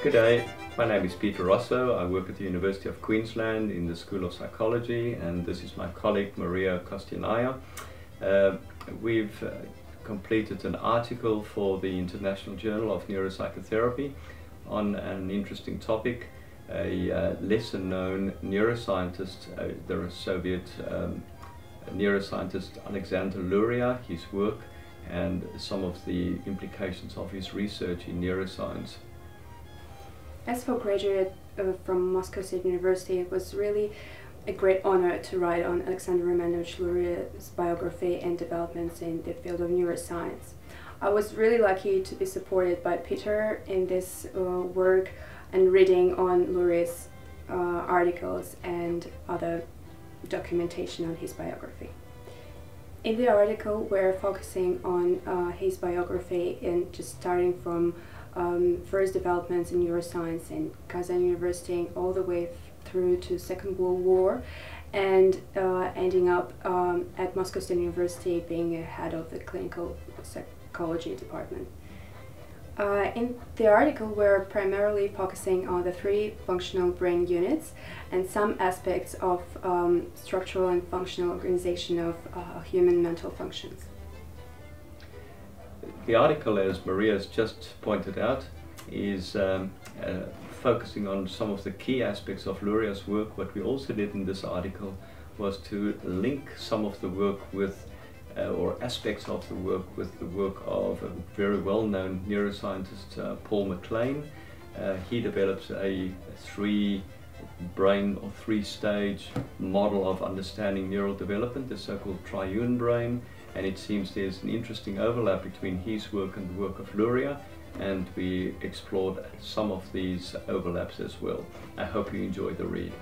Good day, my name is Pieter Rossouw. I work at the University of Queensland in the School of Psychology and this is my colleague Maria Kostyanaya. Uh, we've uh, completed an article for the International Journal of Neuropsychotherapy on an interesting topic. A uh, lesser known neuroscientist, uh, the Soviet um, neuroscientist Alexander Luria, his work and some of the implications of his research in neuroscience. As for graduate uh, from Moscow State University, it was really a great honor to write on Alexander Romanovich Luria's biography and developments in the field of neuroscience. I was really lucky to be supported by Pieter in this uh, work and reading on Luria's uh, articles and other documentation on his biography. In the article, we're focusing on uh, his biography and just starting from um, first developments in neuroscience in Kazan University all the way through to Second World War and uh, ending up um, at Moscow State University being a head of the clinical psychology department. Uh, in the article, we're primarily focusing on the three functional brain units and some aspects of um, structural and functional organization of uh, human mental functions. The article, as Maria has just pointed out, is um, uh, focusing on some of the key aspects of Luria's work. What we also did in this article was to link some of the work with uh, or aspects of the work with the work of a very well-known neuroscientist, uh, Paul MacLean. Uh, he develops a three brain or three-stage model of understanding neural development, the so-called triune brain, and it seems there's an interesting overlap between his work and the work of Luria, and we explored some of these overlaps as well. I hope you enjoy the read.